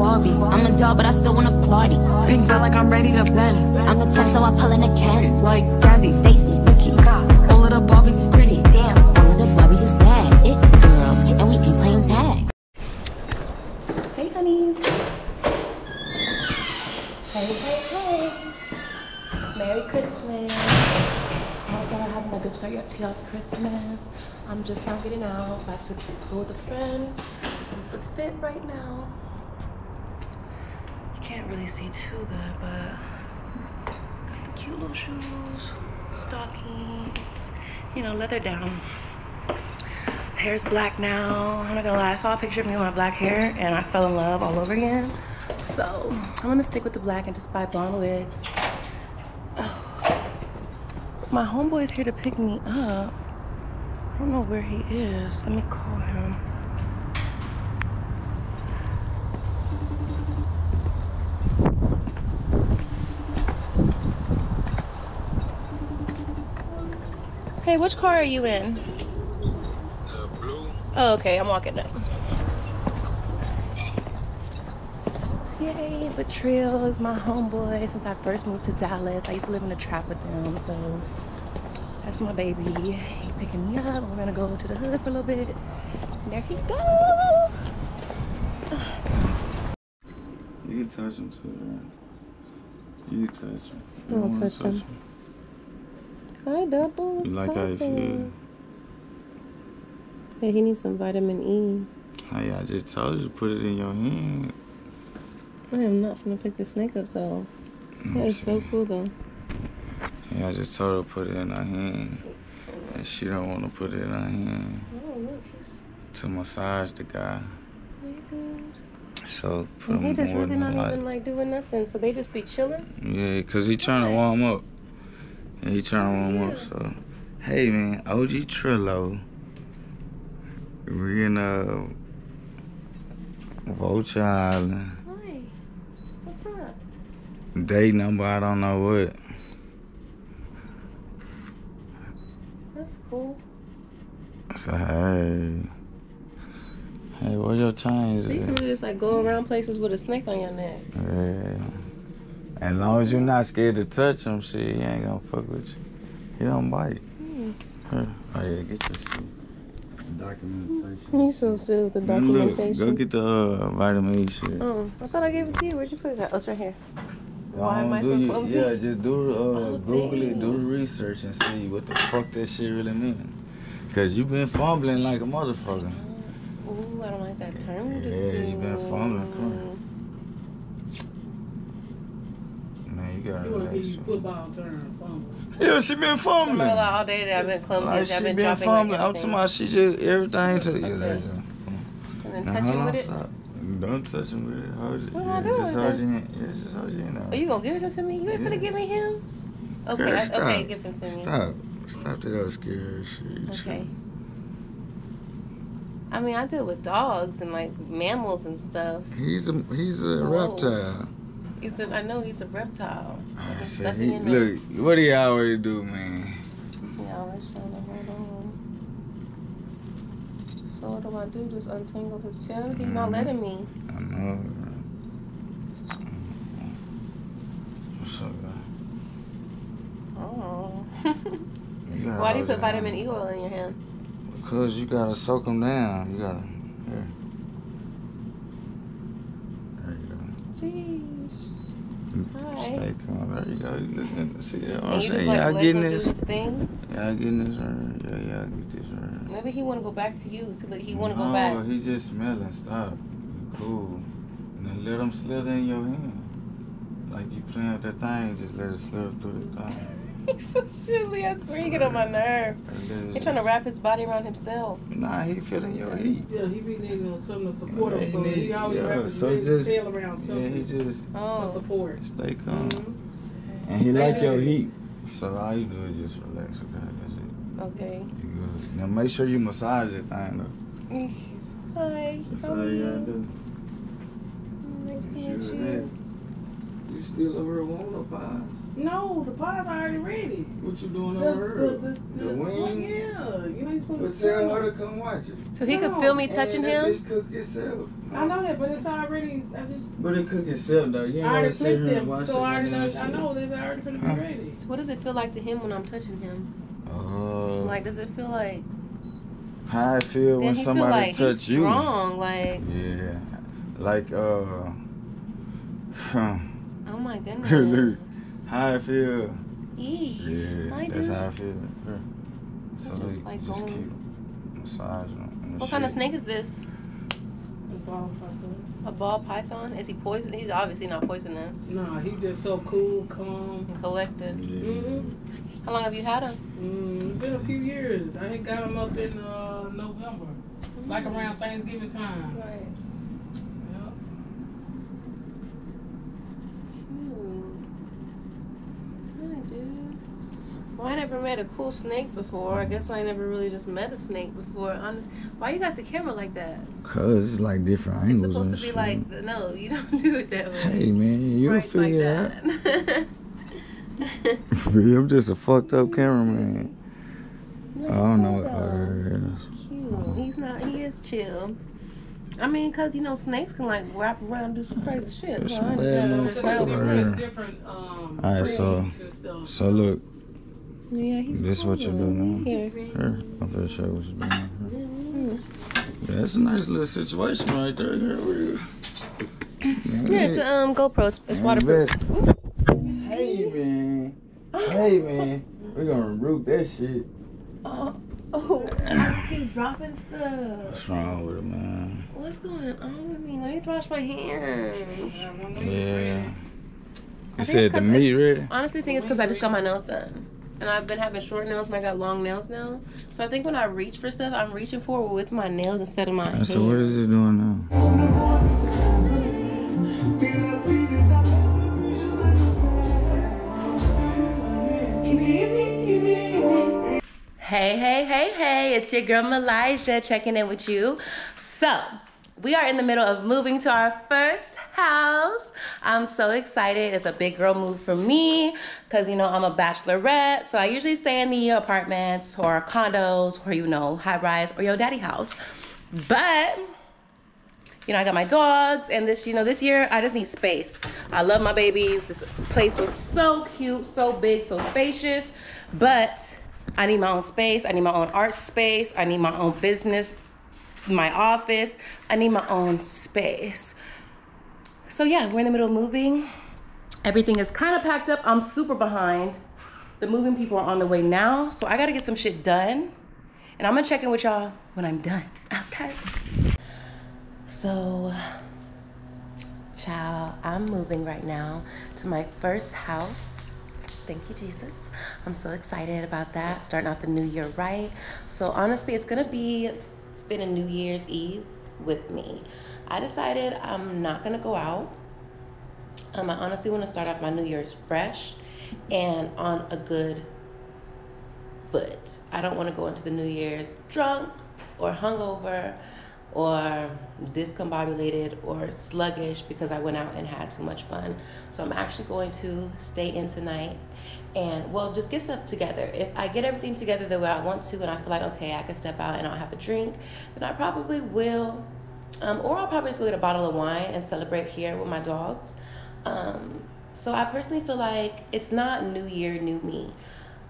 Barbie. I'm a doll, but I still wanna party. Pink felt like I'm ready to bend. I'm a 10, so I pull in a Ken. Like Jazzy, Stacy, Ricky. All of the Barbies is pretty. Damn. All of the Barbies is bad. It girls, and we ain't playing tag. Hey, honeys. Hey, hey, hey. Merry Christmas. I hope y'all are having a good start to y'all's Christmas. I'm just now getting out, about to go with a friend. This is the fit right now. Can't really see too good, but got the cute little shoes, stockings, you know, leather down. Hair's black now. I'm not gonna lie, I saw a picture of me with my black hair and I fell in love all over again. So I'm gonna stick with the black and just buy blonde wigs. Oh. My homeboy's here to pick me up. I don't know where he is. Let me call him. Hey, which car are you in? Uh, blue. Oh, okay, I'm walking up. Yay, Trill is my homeboy since I first moved to Dallas. I used to live in a trap with them, so that's my baby. He picking me up. We're gonna go to the hood for a little bit. And there he go. You can touch him too, right? You can touch him. You I'll wanna touch him. Hi, Double. Like how you feel? Yeah, he needs some vitamin E. Hey, I just told you to put it in your hand. I am not gonna pick the snake up though. That is so cool though. Yeah, I just told her to put it in her hand. And she don't want to put it in her hand Oh look, he's to massage the guy. So put And he just really not like, even like doing nothing. So they just be chilling. Yeah, cause he trying to warm up. Yeah, he trying to warm up. So, hey man, OG Trillo. We in uh, Vulture Island. Hi. What's up? Day number, I don't know what. That's cool. So hey, hey, where your chains So you can just like go around places with a snake on your neck. Yeah. As long as you're not scared to touch him, shit, he ain't gonna fuck with you. He don't bite. Hmm. Huh. Oh yeah, get your shit. Documentation. He's so silly with the Man, look, documentation. go get the uh, vitamin E shit. Oh, I thought I gave it to you. Where'd you put it at? Oh, it's right here. Why am I so clumsy? Yeah, just do uh, Oh, Google it, do the research and see what the fuck that shit really mean. Cause you've been fumbling like a motherfucker. Ooh, I don't like that term. you just Yeah, you been used. fumbling, come Man, you gotta You want to give you football turn fumble. Yeah, she been fumbling. not gonna all day that I've been clumsy. Like, I've been, been dropping fumbling. like I'm talking about she just everything to you. Okay. Like, And then now, touch him with it. stop. Don't touch him with it. Hold it. What am I doing Just hold your hand. Yeah, just hold your hand out. Are you gonna give him to me? You ain't Yeah. finna give me him? Okay, Girl, I, stop. okay, give them to me. Stop. Stop that old scary shit. Okay. I mean, I deal with dogs and like mammals and stuff. He's a he's a Whoa. reptile. He's a, I know he's a reptile. He's said, he, look, what do you always do, man? Yeah, let's show him. Hold on. So what do I do? Just untangle his tail? He's not Mhm. letting me. I know. What's up, guy? Oh. Why do you put it vitamin. E oil in your hands? Because you gotta soak them down. You gotta. Here. There you go. Jeez. Hi. Stay calm. There you go. You looking. See that? What I'm you saying? like Y'all getting this? his thing? Y'all getting this right? Yeah, y'all get this right. Maybe he want to go back to you. See, look, he want to no, go back. he just smelling. Stop. Cool. And then let him slither in your hand. Like you playing with that thing, just let it slither through the thing. He's so silly. I swear you get on my nerves. Let it- He's trying to wrap his body around himself. Nah, he feeling your heat. Yeah, he be needing something to support Yeah, him, he so he need- always yeah, wrapping so his just- tail around Yeah, he just for Oh. support. stay calm. Mhm. And he like your heat. So all you do is just relax, okay? That's it. Okay. You good. Now make sure you massage that thing though. Hi. That's how all you gotta do. Nice to Sure meet that. you. You still over here want no pies? No, the pie's already ready. What you doing The, over the, here? the, the, The wing? Yeah, you know you're supposed But to tell tell her to come watch it. So he could feel me touching And that him. bitch cook itself. I know that, but it's already. I just. But it cook itself though. You ain't I gotta already sit here and watch so it. I already know. that I know it's already finna be Huh? ready. So what does it feel like to him when I'm touching him? Oh. Like, does it feel like? how I feel Then when he feel somebody like touch he's you. strong. Like, Yeah. Like uh. oh my goodness. how I feel. Eesh. Yeah, I that's do. how I feel. Here. So just they like just going- keep massaging. What kind of snake is this? It's all fucked A ball python? Is he poison? He's obviously not poisonous. up. Nah, he just so cool, calm. And collected. Yeah. Mm-hmm. How long have you had him? Mm, been a few years. I had got him up in uh, November, like Mm. around Thanksgiving time. Right. Yep. Hi, dude. Well, I never met a cool snake before. I guess I never really just met a snake before. Honest. Why you got the camera like that? Cause it's like different angles. It's supposed to be shit. like, no, you don't do it that way. Hey man, you'll Right figure it that. out. I'm just a fucked up cameraman. No, I don't know. Uh, He's cute. He's not. He is chill. I mean, cause you know snakes can like wrap around and do some crazy shit. That's So some understand bad how So it's motherfucker. there's wild. Yeah. different, different um, Alright, so- breeds and stuff. so look, Yeah, he's this cool. what you do now. Here. Here, I'm gonna show you what you're doing. Mm. Yeah, that's a nice little situation right there. Girl. What you- Yeah, it's a um, GoPro. It's, it's Man, waterproof. Hey man, hey man, we're gonna root that shit. Oh, oh, I keep dropping stuff. What's wrong with it, man? What's going on with me? Let me wash my hands. Yeah. You said it's the 'cause meat ready? Honestly, I think it's because I just got my nails done. And I've been having short nails and I got long nails now. So I think when I reach for stuff, I'm reaching for it with my nails instead of my And hands. so what is it doing now? Hey, hey, hey, hey, it's your girl MeeLizjah checking in with you. So, we are in the middle of moving to our first house. I'm so excited. It's a big girl move for me because, you know, I'm a bachelorette. So, I usually stay in the apartments or condos or, you know, high rise or your daddy house. But, you know, I got my dogs, and this, you know, this year I just need space. I love my babies. This place was so cute, so big, so spacious, but I need my own space. I need my own art space. I need my own business, my office. I need my own space. So yeah, we're in the middle of moving. Everything is kind of packed up. I'm super behind. The moving people are on the way now, so I gotta get some shit done. And I'm gonna check in with y'all when I'm done. Okay. So, child, I'm moving right now to my first house. Thank you, Jesus. I'm so excited about that. Starting out the new year right. So, honestly, it's gonna be spending New Year's Eve with me. I decided I'm not gonna go out. Um, I honestly want to start off my New Year's fresh and on a good foot. I don't want to go into the New Year's drunk or hungover or discombobulated or sluggish because I went out and had too much fun. So I'm actually going to stay in tonight and well just get stuff together. If I get everything together the way I want to and I feel like okay I can step out and I'll have a drink, then I probably will um, or I'll probably just go get a bottle of wine and celebrate here with my dogs. Um, so I personally feel like it's not New Year, New Me.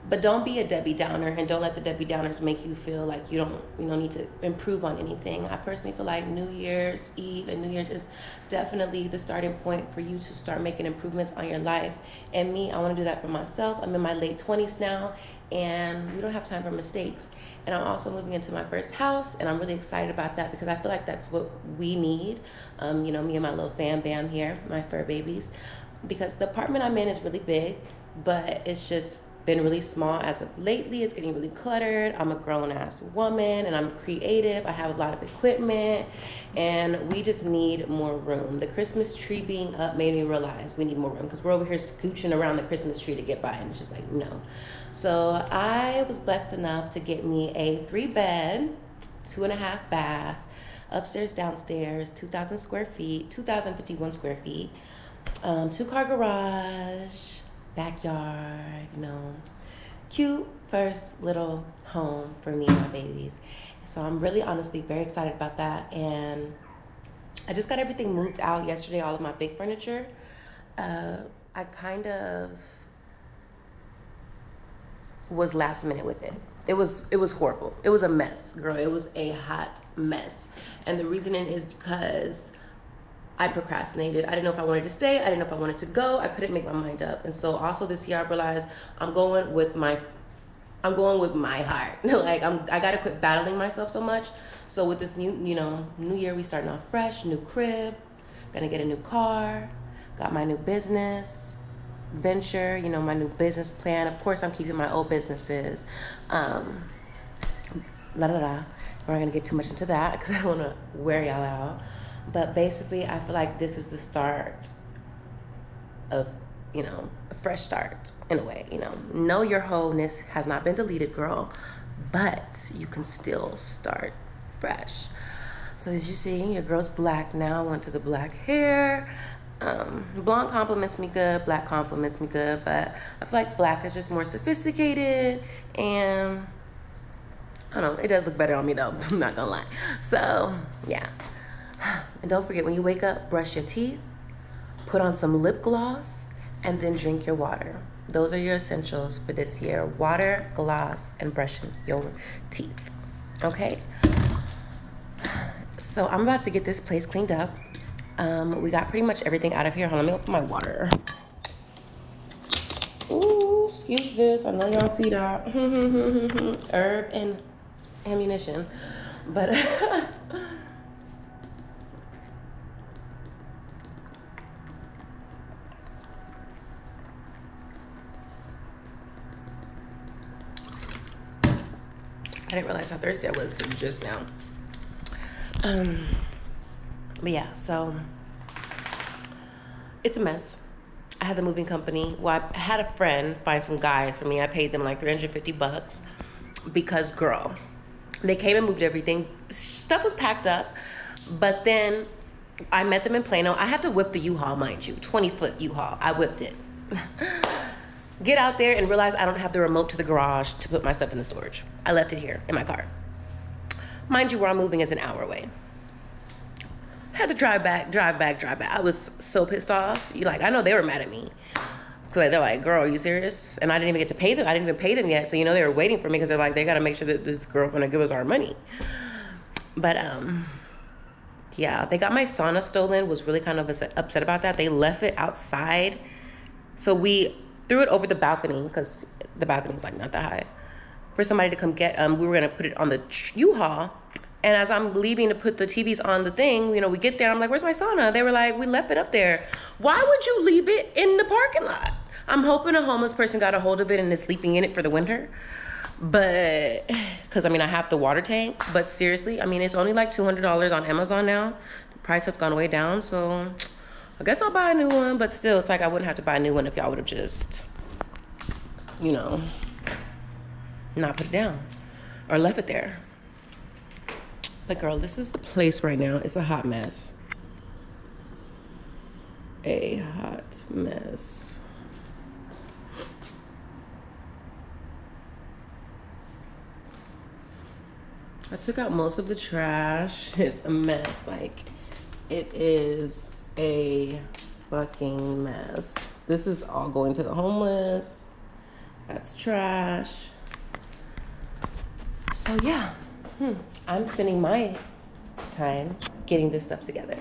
But don't be a Debbie Downer and don't let the Debbie Downers make you feel like you don't you know need to improve on anything. I personally feel like New Year's Eve and New Year's is definitely the starting point for you to start making improvements on your life. And me, I want to do that for myself. I'm in my late 20s now and we don't have time for mistakes. And I'm also moving into my first house and I'm really excited about that because I feel like that's what we need. Um, you know, me and my little fam bam here, my fur babies. Because the apartment I'm in is really big, but it's just been really small as of lately. It's getting really cluttered. I'm a grown ass woman and I'm creative. I have a lot of equipment and we just need more room. The Christmas tree being up made me realize we need more room because we're over here scooching around the Christmas tree to get by and it's just like, no. So I was blessed enough to get me a three bed, two and a half bath, upstairs, downstairs, 2,000 square feet, 2,051 square feet, um, two car garage backyard, you know, cute first little home for me and my babies. So I'm really honestly very excited about that. And I just got everything moved out yesterday, all of my big furniture. Uh, I kind of was last minute with it. It was it was horrible. It was a mess, girl. It was a hot mess. And the reasoning is because I procrastinated. I didn't know if I wanted to stay. I didn't know if I wanted to go. I couldn't make my mind up. And so also this year I realized I'm going with my I'm going with my heart. like I'm I gotta quit battling myself so much. So with this new, you know, new year we starting off fresh, new crib, gonna get a new car, got my new business venture, you know, my new business plan. Of course I'm keeping my old businesses. Um la da da. We're not gonna get too much into that because I don't wanna wear y'all out. But basically I feel like this is the start of you know, a fresh start in a way, you know. Know your wholeness has not been deleted, girl, but you can still start fresh. So as you see, your girl's black now, went to the black hair. Um, blonde compliments me good, black compliments me good, but I feel like black is just more sophisticated and I don't know, it does look better on me though, I'm not gonna lie. So, yeah. And don't forget when you wake up, brush your teeth, put on some lip gloss, and then drink your water. Those are your essentials for this year water, gloss, and brushing your teeth. Okay? So I'm about to get this place cleaned up. Um, we got pretty much everything out of here. Hold on, let me open my water. Ooh, excuse this. I know y'all see that. Herb and ammunition. But I didn't realize how thirsty I was just now. Um, but yeah, so it's a mess. I had the moving company. Well, I had a friend find some guys for me. I paid them like 350 bucks because, girl, they came and moved everything. Stuff was packed up, but then I met them in Plano. I had to whip the U-Haul, mind you, 20 foot U-Haul. I whipped it. get out there and realize I don't have the remote to the garage to put my stuff in the storage. I left it here in my car. Mind you, where I'm moving is an hour away. Had to drive back, drive back, drive back. I was so pissed off. You like, I know they were mad at me. Cause they're like, girl, are you serious? And I didn't even get to pay them. I didn't even pay them yet. So, you know, they were waiting for me because they're like, they got to make sure that this girl's to give us our money. But, um, yeah, they got my sauna stolen. Was really kind of upset about that. They left it outside. So we threw it over the balcony because the balcony is like not that high for somebody to come get. Um, we were gonna put it on the U-Haul. And as I'm leaving to put the TVs on the thing, you know, we get there. I'm like, "Where's my sauna?" They were like, "We left it up there." Why would you leave it in the parking lot? I'm hoping a homeless person got a hold of it and is sleeping in it for the winter. But, because I mean, I have the water tank. But seriously, I mean, it's only like $200 on Amazon now. The price has gone way down. So I guess I'll buy a new one, but still, it's like I wouldn't have to buy a new one if y'all would have just, you know, not put it down or left it there. But girl, this is the place right now. It's a hot mess. A hot mess. I took out most of the trash. It's a mess. Like, it is a fucking mess. This is all going to the homeless. That's trash. So yeah, hmm. I'm spending my time getting this stuff together.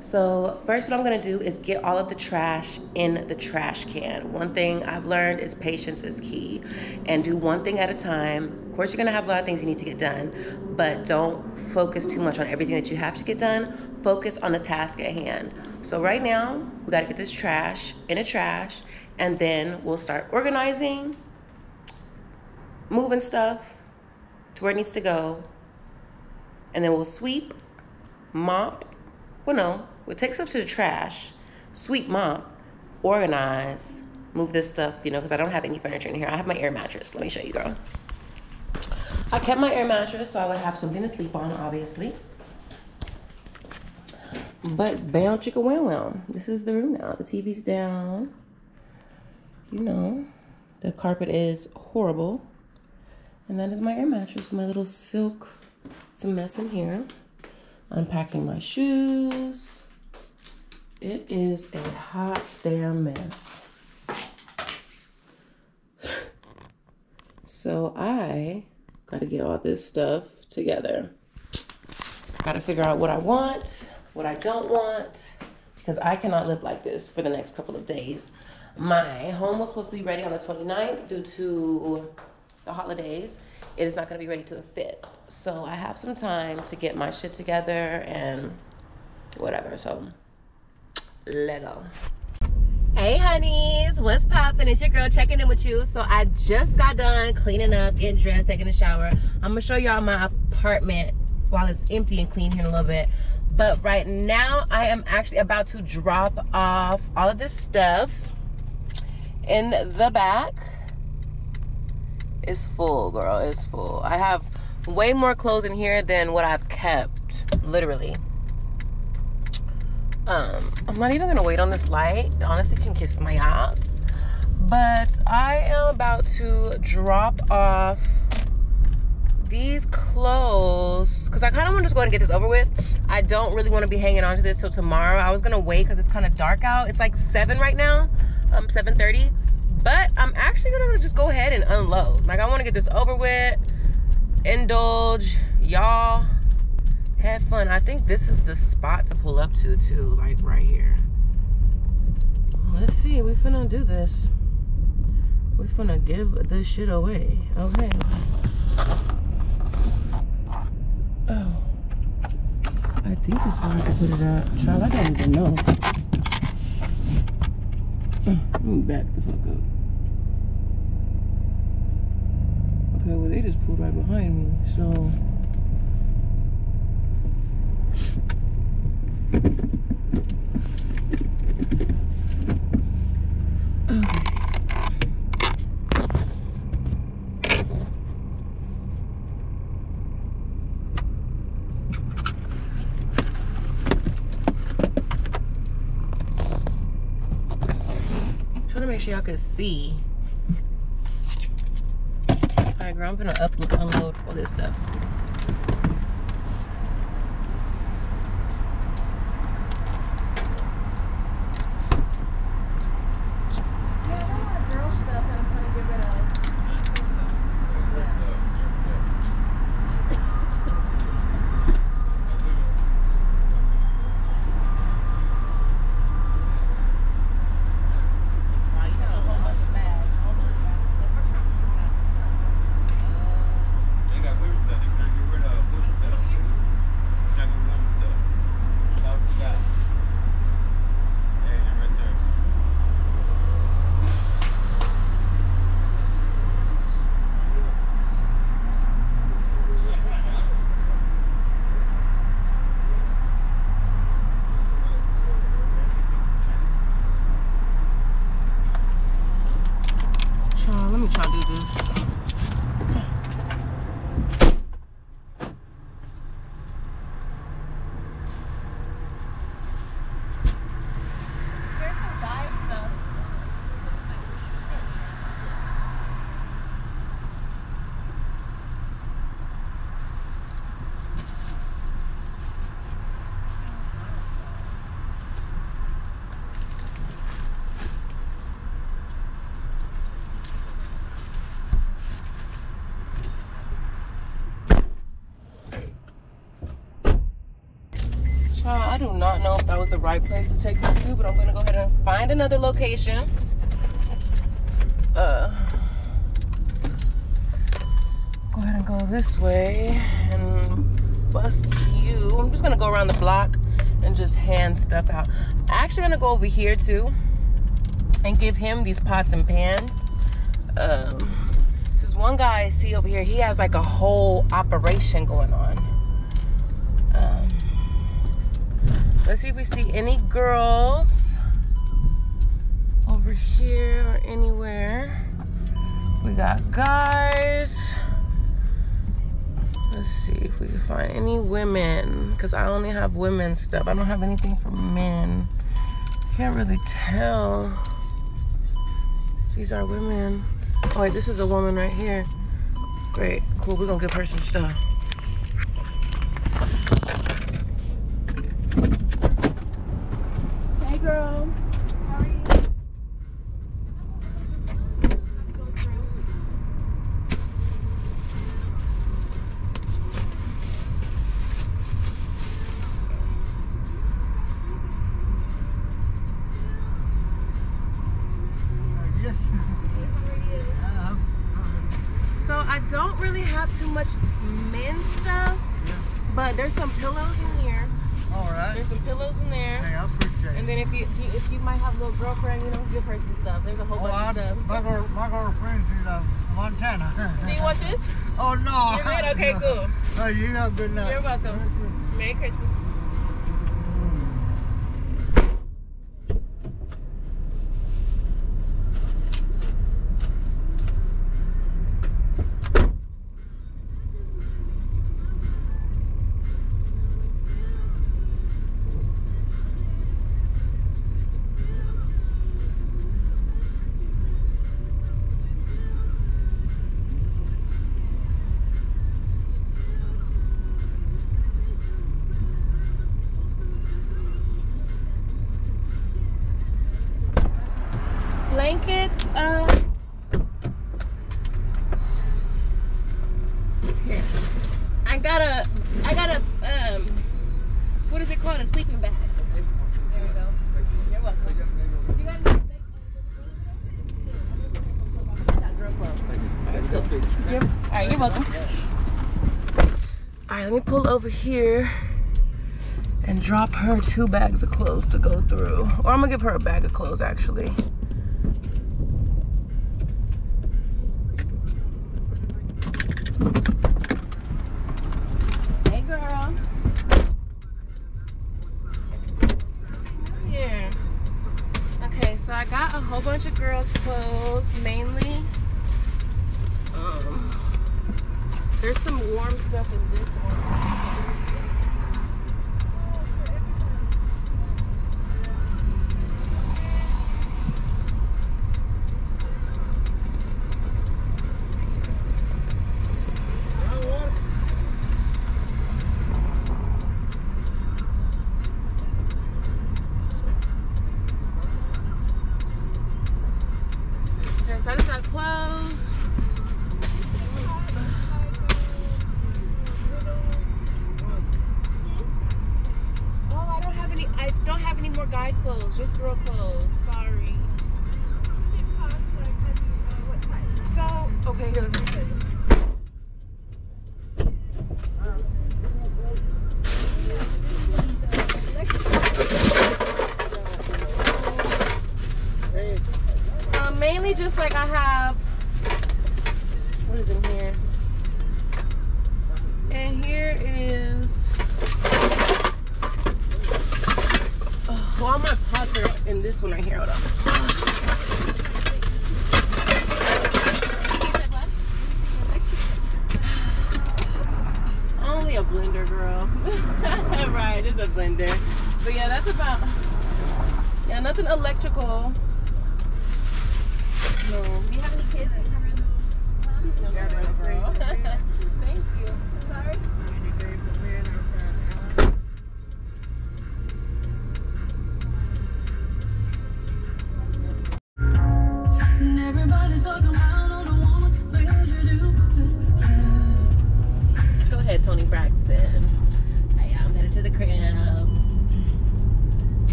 So first what I'm gonna do is get all of the trash in the trash can. One thing I've learned is patience is key and do one thing at a time. Of course, you're gonna have a lot of things you need to get done, but don't focus too much on everything that you have to get done. Focus on the task at hand. So right now, we gotta get this trash in a trash and then we'll start organizing, moving stuff to where it needs to go. And then we'll sweep, mop, well no, we'll take stuff to the trash, sweep, mop, organize, move this stuff, you know, because I don't have any furniture in here. I have my air mattress. Let me show you, girl. I kept my air mattress so I would have something to sleep on, obviously. But bam chicka wow wow. This is the room now. The TV's down. you know, the carpet is horrible. And that is my air mattress, my little silk. It's a mess in here. Unpacking my shoes. It is a hot damn mess. So I gotta get all this stuff together. Gotta figure out what I want, what I don't want, because I cannot live like this for the next couple of days. My home was supposed to be ready on the 29th due to the holidays. It is not gonna be ready to the 5th. So I have some time to get my shit together and whatever. So, Lego. Hey honeys, what's poppin'? It's your girl checking in with you. So I just got done cleaning up, getting dressed, taking a shower. I'm gonna show y'all my apartment while it's empty and clean here in a little bit. But right now I am actually about to drop off all of this stuff in the back. It's full, girl, it's full. I have way more clothes in here than what I've kept, literally. Um, I'm not even gonna wait on this light. It honestly can kiss my ass. But I am about to drop off these clothes because I kind of want to just go ahead and get this over with. I don't really want to be hanging on to this till tomorrow. I was gonna wait because it's kind of dark out. It's like seven right now, um, 7:30. But I'm actually gonna just go ahead and unload. Like I want to get this over with, indulge y'all have fun. I think this is the spot to pull up to too, like right here. Let's see, we finna do this. We finna give this shit away. Okay. Oh. I think this is where I can put it at. Child, I don't even know. Let me back the fuck up. Okay, well they just pulled right behind me, so make sure y'all can see. Alright, girl, I'm gonna upload, unload all this stuff. Do not know if that was the right place to take this to, but I'm gonna go ahead and find another location. Uh, go ahead and go this way and bust you. I'm just gonna go around the block and just hand stuff out. I'm actually gonna go over here too and give him these pots and pans. Um, this is one guy I see over here. He has like a whole operation going on. Let's see if we see any girls over here or anywhere. We got guys. Let's see if we can find any women. Because I only have women's stuff. I don't have anything for men. Can't really tell. These are women. Oh wait, this is a woman right here. Great, cool. We're gonna give her some stuff. Hey girl. How are you? Yes. So I don't really have too much men's stuff, but there's some pillows in here. All right. There's some pillows in there. Hey, I appreciate And it. then if you, if you if you might have a little girlfriend, you know, give her some stuff. There's a whole Oh, I, bunch of stuff. my, girl, my girlfriend's in uh, Montana. Do you want this? oh, no. You're good? Okay, cool. You have a good night. You're welcome. Merry Christmas. Here and drop her two bags of clothes to go through. Or I'm gonna give her a bag of clothes actually.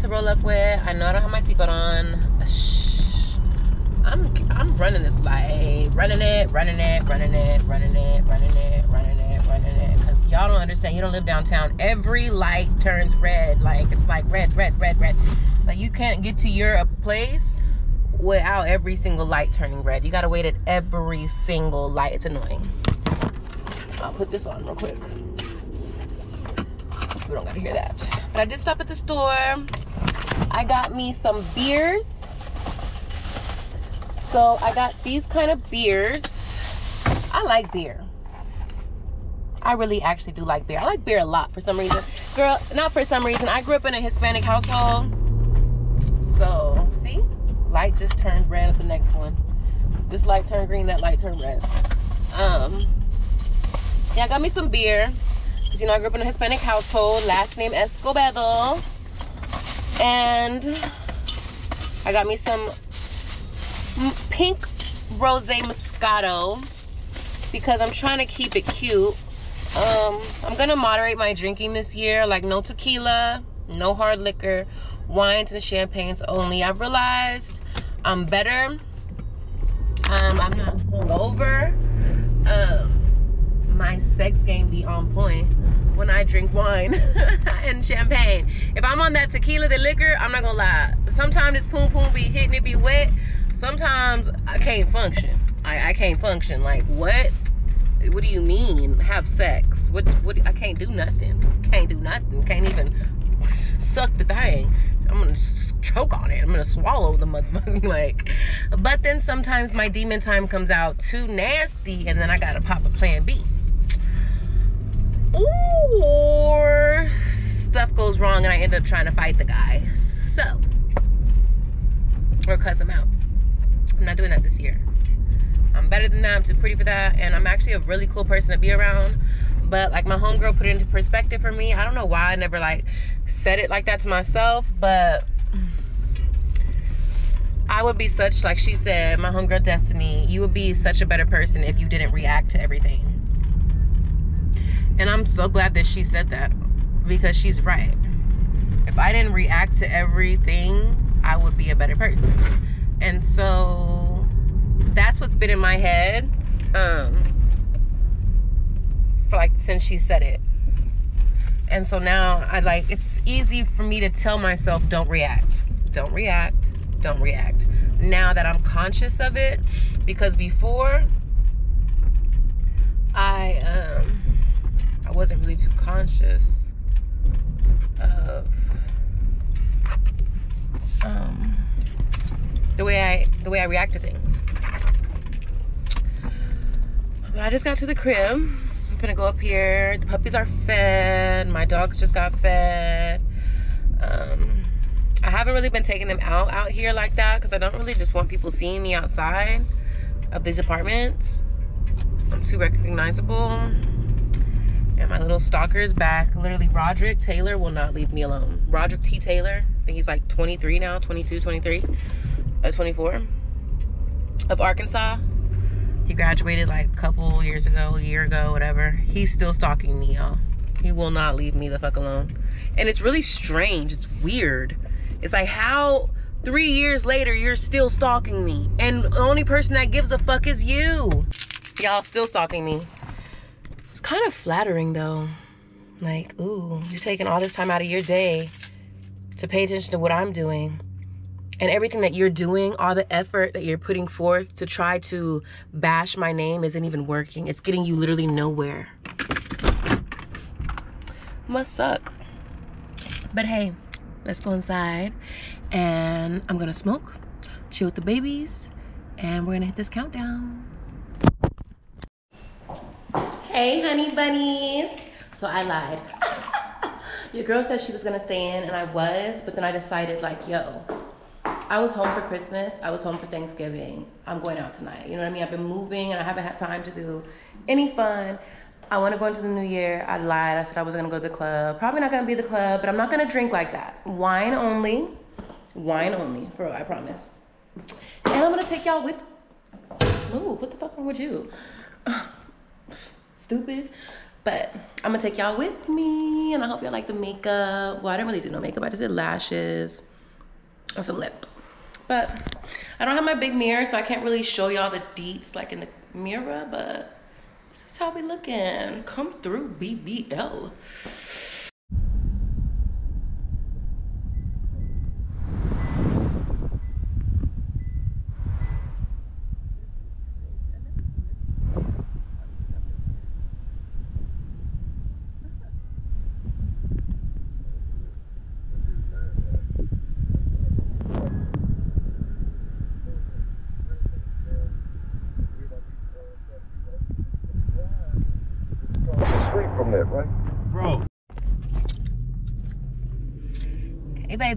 To roll up with. I know I don't have my seatbelt on. Shh. I'm I'm running this light, running it, running it, running it, running it, running it, running it, running it. Cause y'all don't understand. You don't live downtown. Every light turns red. Like it's like red, red, red, red. Like you can't get to your place without every single light turning red. You gotta wait at every single light. It's annoying. I'll put this on real quick. We don't gotta hear that. But I did stop at the store. I got me some beers. So I got these kind of beers. I like beer. I really actually do like beer. I like beer a lot for some reason. Girl, not for some reason. I grew up in a Hispanic household. So, see? Light just turned red at the next one. This light turned green, that light turned red. Um, yeah, I got me some beer. Because, you know, I grew up in a Hispanic household. Last name Escobedo. And I got me some pink rose Moscato. Because I'm trying to keep it cute. Um, I'm to moderate my drinking this year. Like, no tequila, no hard liquor, wines and champagnes only. I've realized I'm better. Um, I'm not hungover. Um, my sex game be on point when I drink wine and champagne. If I'm on that tequila, the liquor, I'm not gonna lie. Sometimes this poom poom be hitting, it be wet. Sometimes I can't function. I, I can't function. Like what? What do you mean? Have sex? What? What? I can't do nothing. Can't do nothing. Can't even suck the thing. I'm gonna choke on it. I'm gonna swallow the motherfucking like. But then sometimes my demon time comes out too nasty, and then I gotta pop a plan B. Or stuff goes wrong, and I end up trying to fight the guy. So, or cuss him out. I'm not doing that this year. I'm better than that. I'm too pretty for that, and I'm actually a really cool person to be around but like my homegirl put it into perspective for me. I don't know why I never like said it like that to myself, but I would be such like she said, my homegirl Destiny, you would be such a better person if you didn't react to everything. And I'm so glad that she said that because she's right. If I didn't react to everything, I would be a better person. And so that's what's been in my head. Um for like since she said it. And so now I like it's easy for me to tell myself don't react. Don't react. Don't react. Now that I'm conscious of it because before I um I wasn't really too conscious of um the way I the way I react to things. But I just got to the crib I'm gonna go up here. The puppies are fed. My dogs just got fed. Um, I haven't really been taking them out out here like that because I don't really just want people seeing me outside of these apartments. I'm too recognizable. And my little stalker is back. Literally, Roderick Taylor will not leave me alone. Roderick T. Taylor, I think he's like 23 now, 22, 23, uh, 24, of Arkansas. He graduated like a couple years ago, a year ago, whatever. He's still stalking me, y'all. He will not leave me the fuck alone. And it's really strange. It's weird. It's like how three years later you're still stalking me. And the only person that gives a fuck is you. Y'all still stalking me. It's kind of flattering though. Like, ooh, you're taking all this time out of your day to pay attention to what I'm doing and everything that you're doing, all the effort that you're putting forth to try to bash my name isn't even working. It's getting you literally nowhere. Must suck. But hey, let's go inside and I'm gonna smoke, chill with the babies, and we're gonna hit this countdown. Hey, honey bunnies. So I lied. Your girl said she was gonna stay in, and I was, but then I decided, like, yo, I was home for Christmas. I was home for Thanksgiving. I'm going out tonight. You know what I mean? I've been moving and I haven't had time to do any fun. I want to go into the new year. I lied. I said I was going to go to the club. Probably not going to be the club, but I'm not going to drink like that. Wine only. Wine only, for real, I promise. And I'm going to take y'all with. Move. What the fuck wrong with you? Stupid. But I'm to take y'all with me. And I hope y'all like the makeup. Well, I didn't really do no makeup. I just did lashes and some lip. But I don't have my big mirror, so I can't really show y'all the deets like in the mirror, but this is how we looking. Come through BBL.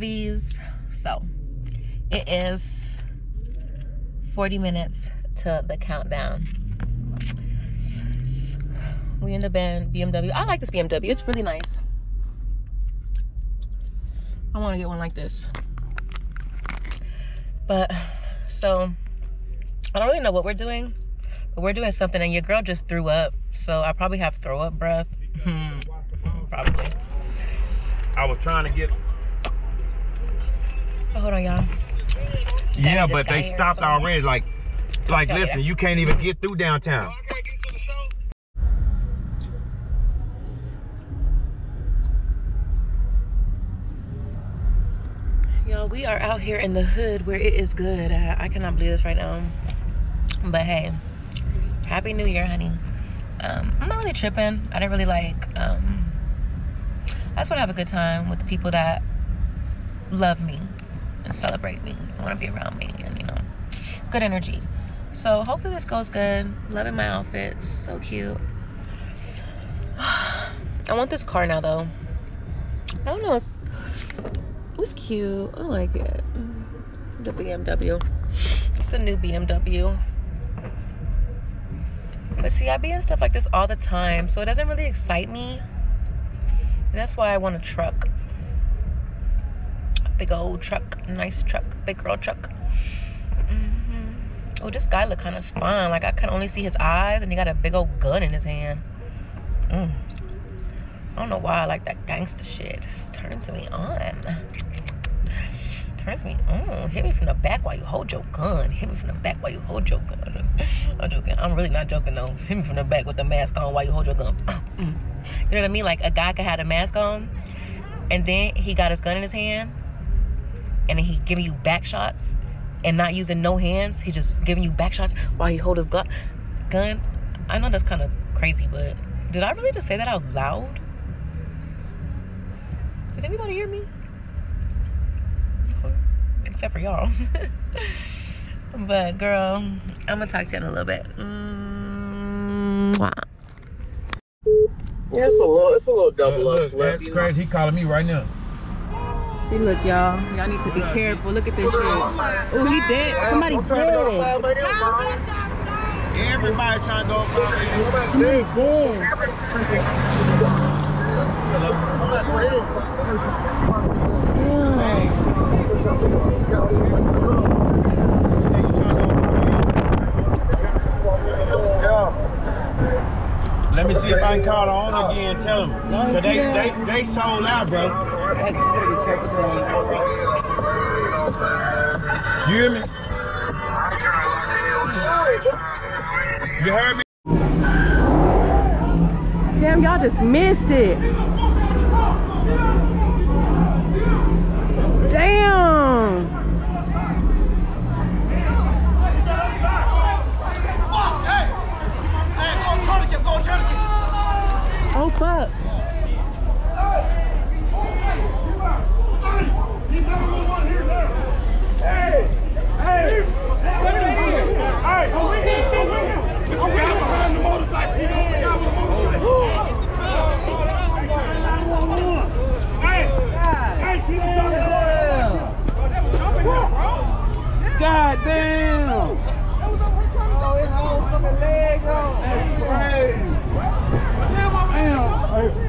Babies. So It is 40 minutes to the countdown. We in the band BMW. I like this BMW. It's really nice. I want to get one like this. But so I don't really know what we're doing, but we're doing something, and your girl just threw up. So I probably have throw up breath. Hmm. Probably. I was trying to get. Hold on, y'all. Yeah, but they stopped already. Like, like, tell listen, ya. you can't even get through downtown. Y'all, we are out here in the hood where it is good. I, I cannot believe this right now. But hey, Happy New Year, honey. Um, I'm not really tripping. I didn't really like. Um, I just want to have a good time with the people that love me and celebrate me. and want to be around me, and you know, good energy. So hopefully this goes good. Loving my outfit. so cute. I want this car now though. I don't know. It's, it's cute. I like it. The BMW. It's the new BMW. But see, I be in stuff like this all the time, so it doesn't really excite me. And that's why I want a truck. Big old truck, nice truck, big girl truck. hmm Oh, this guy look kind of fun. Like I can only see his eyes, and he got a big old gun in his hand. Mm. I don't know why I like that gangster shit. It turns me on. Turns me on. Hit me from the back while you hold your gun. Hit me from the back while you hold your gun. I'm joking. I'm really not joking though. Hit me from the back with the mask on while you hold your gun. You know what I mean? Like a guy could have a mask on, and then he got his gun in his hand, and then he giving you back shots, and not using no hands. He just giving you back shots while he hold his gun. Gun. I know that's kind of crazy, but did I really just say that out loud? Did anybody hear me? Except for y'all. but girl, I'm gonna talk to you in a little bit. Mwah. Yeah, it's a little, it's a little double up Look, sweat. that's crazy. He calling me right now. See, look, y'all. Y'all need to be careful. Look at this shit. Oh, he dead. Somebody's dead. Everybody trying to go. Somebody's dead. Let me see if I can call the owner again and tell them. Cause they, they, they sold out, bro. X, you better be careful today. You hear me? You heard me? Damn, y'all just missed it. Damn. Oh fuck.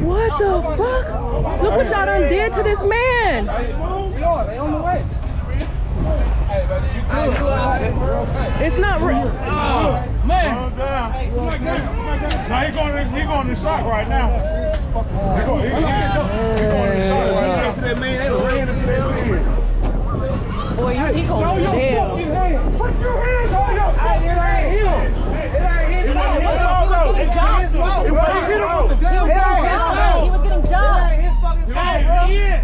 What the fuck? Look what y'all done did to this man. It's not real. Oh, Man. Now he going, he going to shock right now. He going, he, he, he going to shock right now. To that man, they done ran into that man. Boy, you, he Show going to your jail. fucking hands. Put your hands on your fucking hands. He was getting jumped. He hit him with the damn He was getting jumped. Hey, Ian,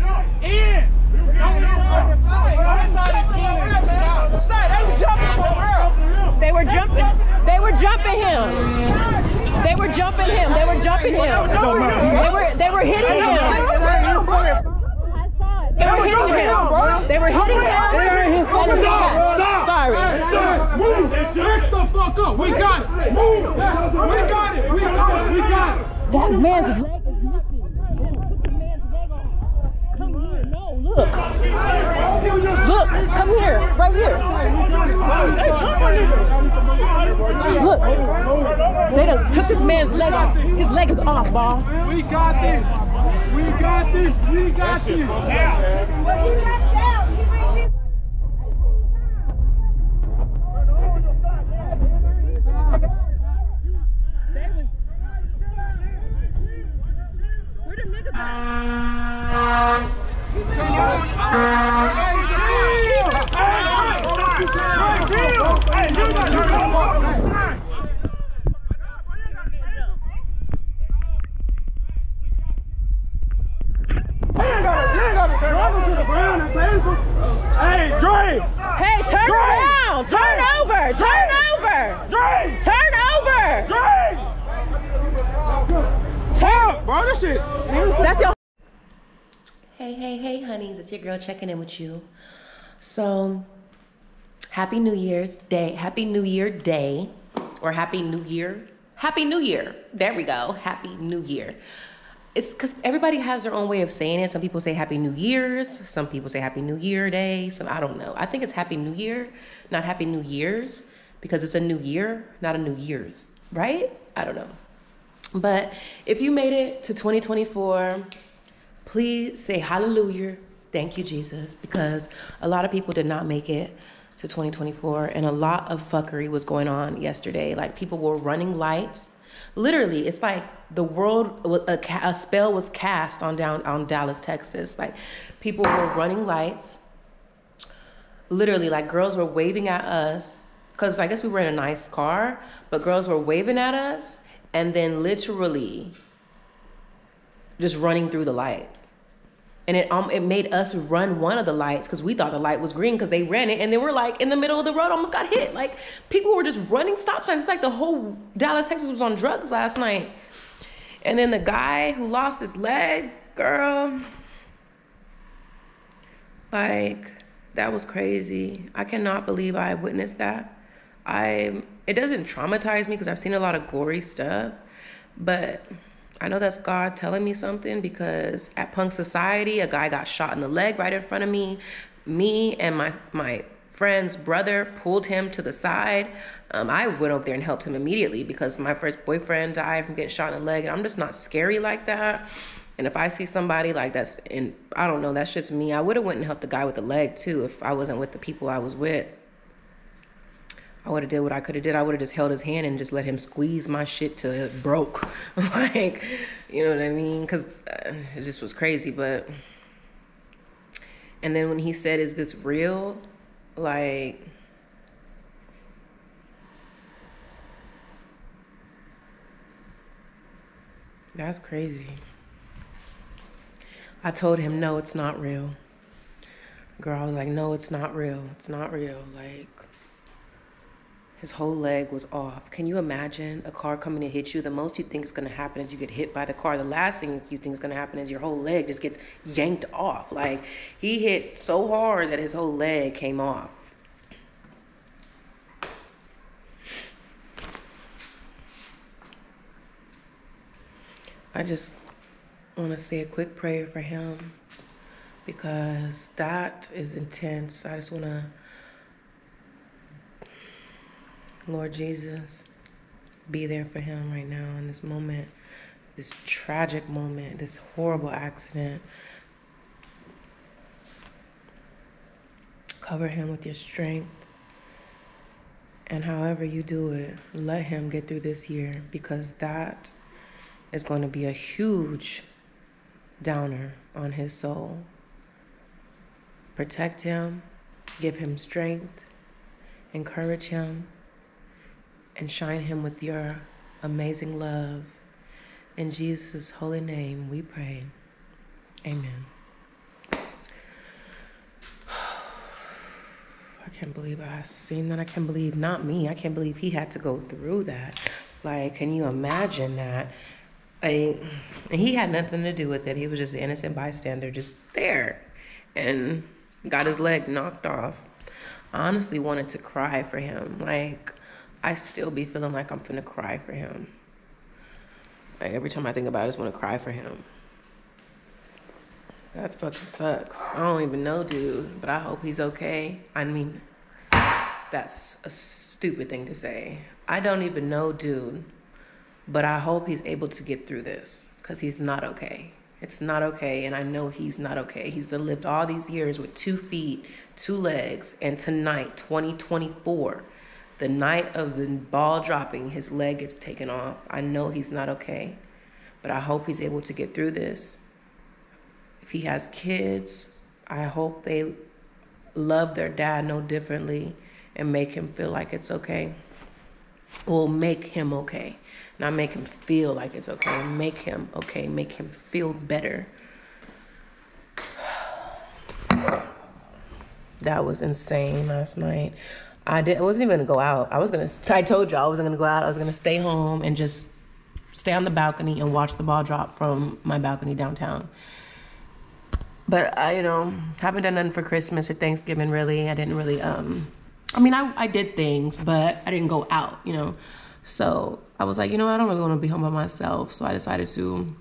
Ian. They were jumping. They were jumping him. They were jumping him. They were jumping him. They were they were hitting him. They were hitting him. They were hitting him. Stop. Sorry. Stop. Move. Lift the fuck up. We got it. Move. We got it. We got it. We got it. That man's leg is missing. Took the man's leg off. Come here. No, look. Look. Come here, right here. Look, they done took this man's leg off. His leg is off, ball. We got this. We got this. We got this. Hey, Dre! Hey, turn Dre! around. Turn over. Turn over. Dre! Turn over. Dre! Fuck, bro, this shit. That's your. Hey, hey, hey, honeys. It's your girl checking in with you. So, happy New Year's Day. Happy New Year Day. Or Happy New Year. Happy New Year. There we go. Happy New Year. It's because everybody has their own way of saying it. Some people say Happy New Year's. Some people say Happy New Year Day. Some I don't know. I think it's Happy New Year, not Happy New Year's, because it's a new year, not a New Year's, right? I don't know. But if you made it to 2024, please say hallelujah. Thank you, Jesus, because a lot of people did not make it to 2024, and a lot of fuckery was going on yesterday. Like people were running lights. Literally, it's like the world, a, a spell was cast on down on Dallas, Texas. Like people were running lights. Literally, like girls were waving at us because I guess we were in a nice car, but girls were waving at us and then literally just running through the light. And it um it made us run one of the lights because we thought the light was green because they ran it and then we're like in the middle of the road almost got hit. Like people were just running stop signs. It's like the whole Dallas, Texas was on drugs last night. And then the guy who lost his leg, girl, like that was crazy. I cannot believe I witnessed that. I it doesn't traumatize me because I've seen a lot of gory stuff, but I know that's God telling me something because at Punk Society, a guy got shot in the leg right in front of me. Me and my my friend's brother pulled him to the side. Um, I went over there and helped him immediately because my first boyfriend died from getting shot in the leg, and I'm just not scary like that. And if I see somebody like that's in, I don't know, that's just me. I would have went and helped the guy with the leg too if I wasn't with the people I was with. I would have did what I could have did. I would have just held his hand and just let him squeeze my shit till it broke. like, you know what I mean? Because uh, it just was crazy. But, and then when he said, Is this real? Like, that's crazy. I told him, No, it's not real. Girl, I was like, No, it's not real. It's not real. Like, his whole leg was off. Can you imagine a car coming to hit you? The most you think is going to happen is you get hit by the car. The last thing you think is going to happen is your whole leg just gets yanked off. Like he hit so hard that his whole leg came off. I just want to say a quick prayer for him because that is intense. I just want to Lord Jesus, be there for him right now in this moment, this tragic moment, this horrible accident. Cover him with your strength. And however you do it, let him get through this year because that is going to be a huge downer on his soul. Protect him, give him strength, encourage him and shine him with your amazing love. In Jesus' holy name we pray. Amen. I can't believe I seen that. I can't believe, not me, I can't believe he had to go through that. Like, can you imagine that? I, and he had nothing to do with it. He was just an innocent bystander, just there, and got his leg knocked off. I honestly wanted to cry for him. Like, I still be feeling like I'm finna cry for him. Like every time I think about it, I just want to cry for him. That fucking sucks. I don't even know, dude, but I hope he's okay. I mean, that's a stupid thing to say. I don't even know, dude, but I hope he's able to get through this because he's not okay. It's not okay, and I know he's not okay. He's lived all these years with two feet, two legs, and tonight, 2024, the night of the ball dropping, his leg gets taken off. I know he's not okay, but I hope he's able to get through this. If he has kids, I hope they love their dad no differently and make him feel like it's okay. Will make him okay. Not make him feel like it's okay. Make him okay. Make him feel better. That was insane last night. I didn't. I wasn't even gonna go out. I was gonna. I told y'all I wasn't gonna go out. I was gonna stay home and just stay on the balcony and watch the ball drop from my balcony downtown. But I, you know, haven't done nothing for Christmas or Thanksgiving really. I didn't really. Um, I mean, I I did things, but I didn't go out. You know, so I was like, you know, I don't really want to be home by myself. So I decided to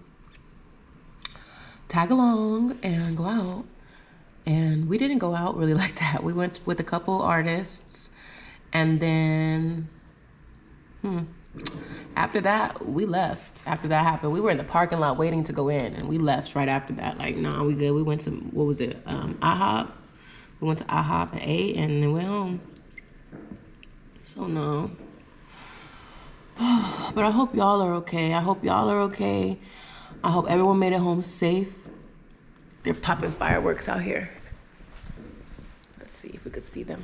tag along and go out. And we didn't go out really like that. We went with a couple artists, and then, hmm, after that, we left. After that happened, we were in the parking lot waiting to go in, and we left right after that. Like, nah, we good. We went to what was it? Um, IHOP. We went to IHOP and ate, and then went home. So no. But I hope y'all are okay. I hope y'all are okay. I hope everyone made it home safe. They're popping fireworks out here. Let's see if we could see them.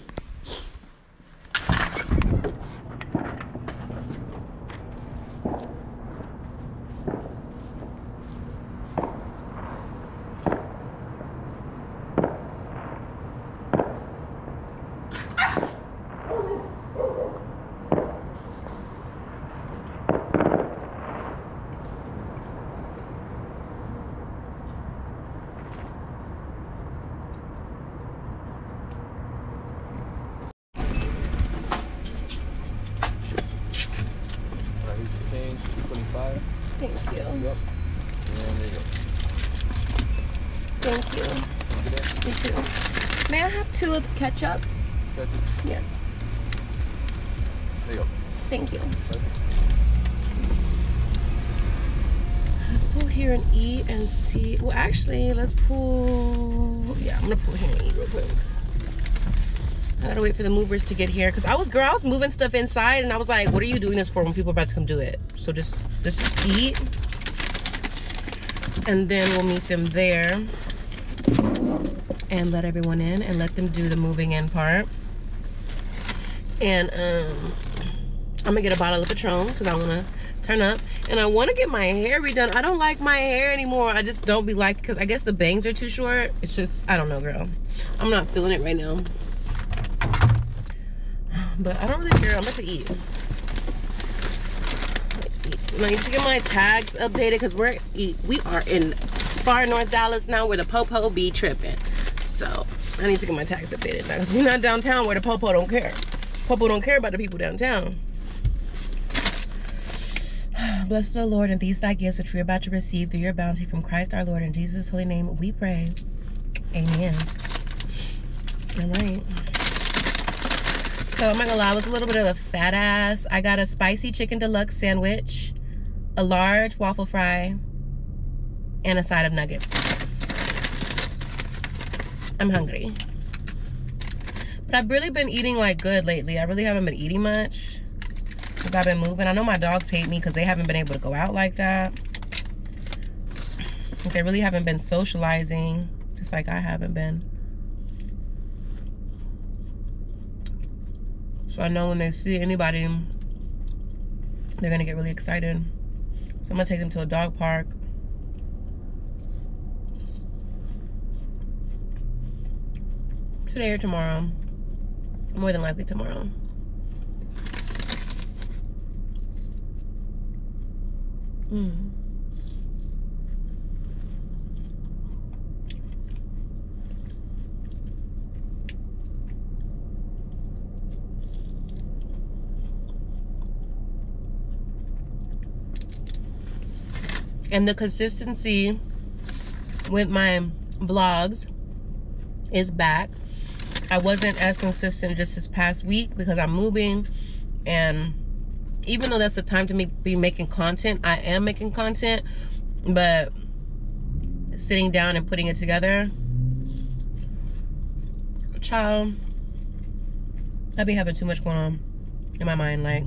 Alright, here's your change, 25. Thank you. Yep. And there you go. Thank you. You get that? You too. May I have two of the ketchups? Got this? Yes. There you go. Thank you. Perfect. Let's pull here and eat and see. Well, actually, let's pull. Yeah, I'm gonna pull here and eat real quick. I gotta wait for the movers to get here because I was girl, I was moving stuff inside and I was like, "What are you doing this for when people are about to come do it?" So just just eat, and then we'll meet them there and let everyone in and let them do the moving in part. And um, I'm gonna get a bottle of Patron because I wanna turn up. And I wanna get my hair redone. I don't like my hair anymore. I just don't be like, because I guess the bangs are too short. It's just, I don't know, girl. I'm not feeling it right now. But I don't really care. I'm about to eat. I need to get my tags updated because we're we are in far North Dallas now where the popo be tripping. So I need to get my tags updated now because we're not downtown where the popo don't care. Popo don't care about the people downtown. Bless the Lord and these thy gifts which we're about to receive through your bounty from Christ our Lord. In Jesus' holy name we pray. Amen. All right. So I'm not gonna lie, I was a little bit of a fat ass. I got a spicy chicken deluxe sandwich, a large waffle fry, and a side of nuggets. I'm hungry. But I've really been eating like good lately. I really haven't been eating much because I've been moving. I know my dogs hate me because they haven't been able to go out like that. They really haven't been socializing, just like I haven't been. So I know when they see anybody, they're gonna get really excited. So I'm gonna take them to a dog park. Today or tomorrow. More than likely tomorrow. Mm. And the consistency with my vlogs is back. I wasn't as consistent just this past week because I'm moving and even though that's the time to me be making content, I am making content, but sitting down and putting it together, child, I be having too much going on in my mind, like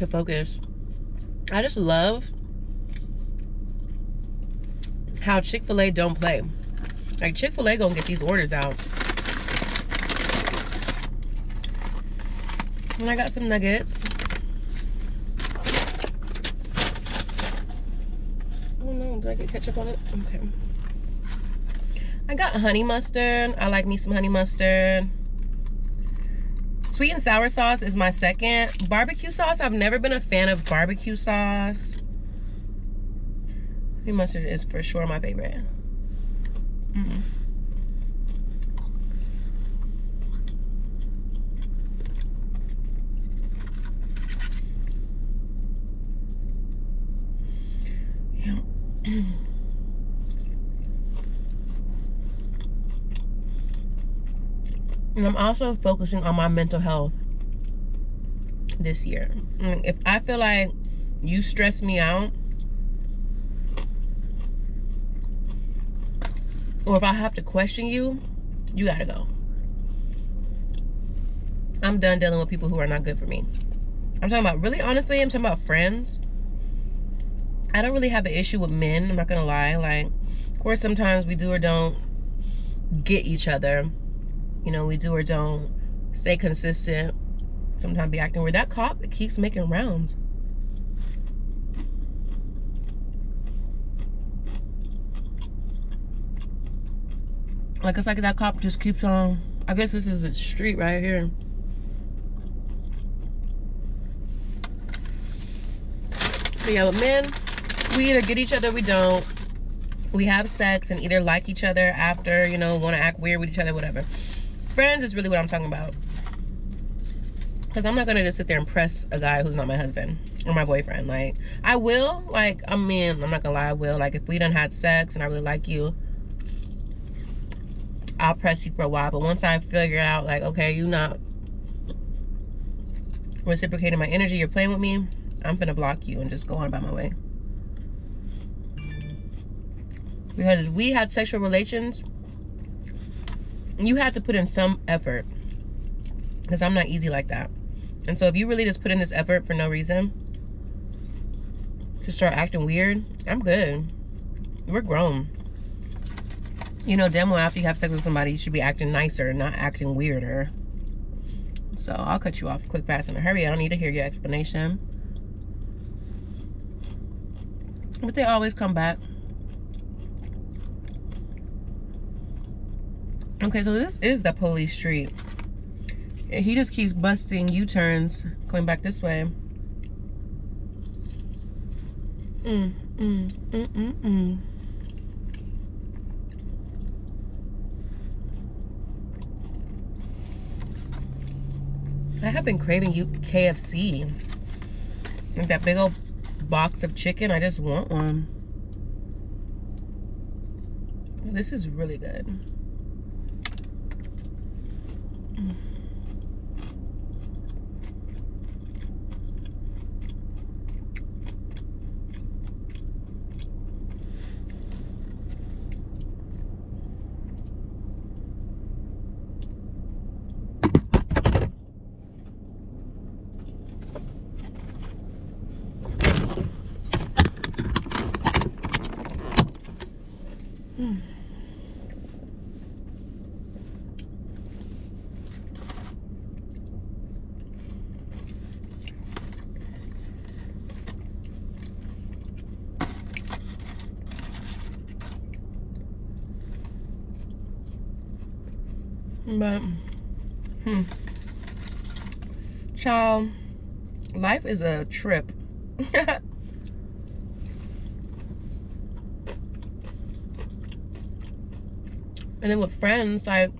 to focus. I just love how Chick-fil-A don't play. Like Chick-fil-A gonna get these orders out. And I got some nuggets. Oh no, did I get ketchup on it? Okay. I got honey mustard. I like me some honey mustard. Sweet and sour sauce is my second. Barbecue sauce, I've never been a fan of barbecue sauce. Honey mustard is for sure my favorite. Mm -hmm. Yeah. And I'm also focusing on my mental health this year. If I feel like you stress me out, or if I have to question you, you gotta go. I'm done dealing with people who are not good for me. I'm talking about, really honestly, I'm talking about friends. I don't really have an issue with men, I'm not gonna lie. Like, of course, sometimes we do or don't get each other you know, we do or don't stay consistent. Sometimes be acting where that cop keeps making rounds. Like it's like that cop just keeps on. I guess this is a street right here. But yeah, but men, we either get each other, we don't. We have sex and either like each other after, you know, want to act weird with each other, whatever friends is really what I'm talking about. Because I'm not going to just sit there and press a guy who's not my husband or my boyfriend. Like, I will. Like, I mean, I'm not going to lie, I will. Like, if we done had sex and I really like you, I'll press you for a while. But once I figure out, like, okay, you not reciprocating my energy, you're playing with me, I'm going to block you and just go on about my way. Because we had sexual relations you have to put in some effort because I'm not easy like that. And so if you really just put in this effort for no reason to start acting weird, I'm good. We're grown. You know, well after you have sex with somebody, you should be acting nicer, not acting weirder. So I'll cut you off quick, fast, in a hurry. I don't need to hear your explanation. But they always come back. Okay, so this is the police street. He just keeps busting U-turns going back this way. Mm, mm, mm, mm, mm. I have been craving you KFC. Like that big old box of chicken. I just want one. This is really good. But, hmm. Child, life is a trip. and then with friends, like,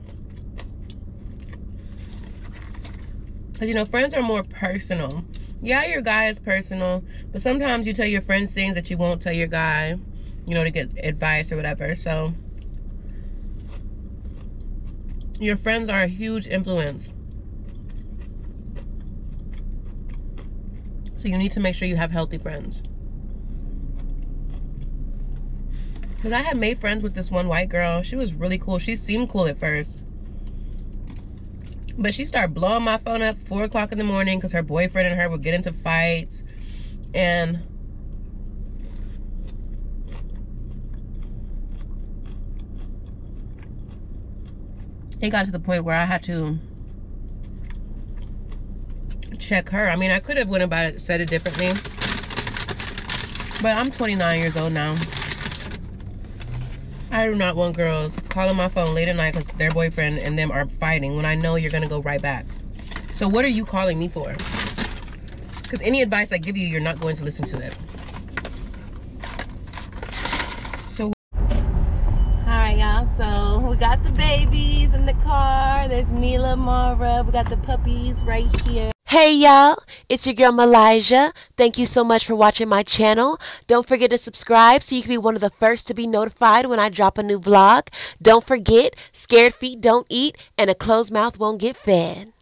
because, you know, friends are more personal. Yeah, your guy is personal, but sometimes you tell your friends things that you won't tell your guy. you know, to get advice or whatever. So your friends are a huge influence. So you need to make sure you have healthy friends. Because I had made friends with this one white girl. She was really cool. She seemed cool at first. But she started blowing my phone up 4 o'clock in the morning because her boyfriend and her would get into fights. And it got to the point where I had to check her. I mean, I could have went about it, said it differently. But I'm 29 years old now. I do not want girls calling my phone late at night because their boyfriend and them are fighting when I know you're going to go right back. So what are you calling me for? Because any advice I give you, you're not going to listen to it. So, alright y'all, so we got the babies in the car. There's Mila, Mara. We got the puppies right here. Hey y'all, it's your girl MeeLizjah. Thank you so much for watching my channel. Don't forget to subscribe so you can be one of the first to be notified when I drop a new vlog. Don't forget, scared feet don't eat and a closed mouth won't get fed.